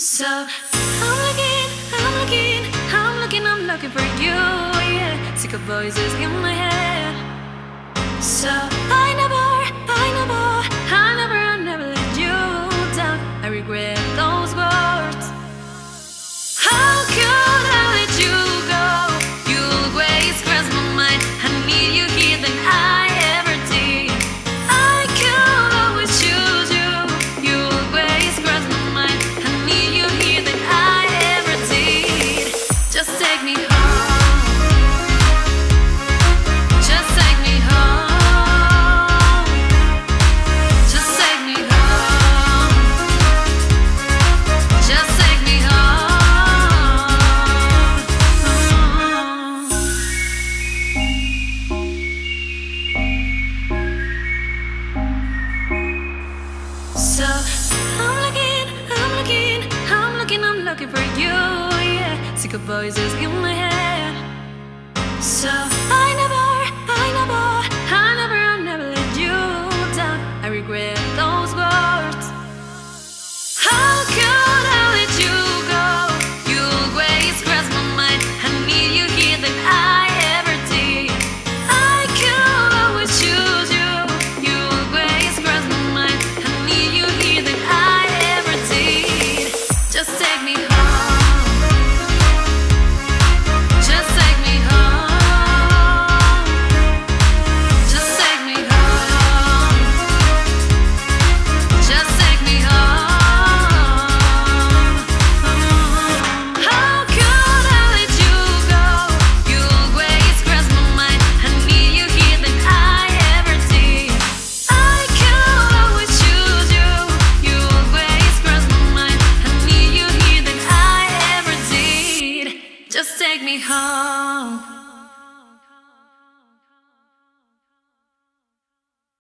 So I'm looking, I'm looking, I'm looking, I'm looking for you, yeah. Sick of voices in my head. So Mexico boys is in my head. So. take me home.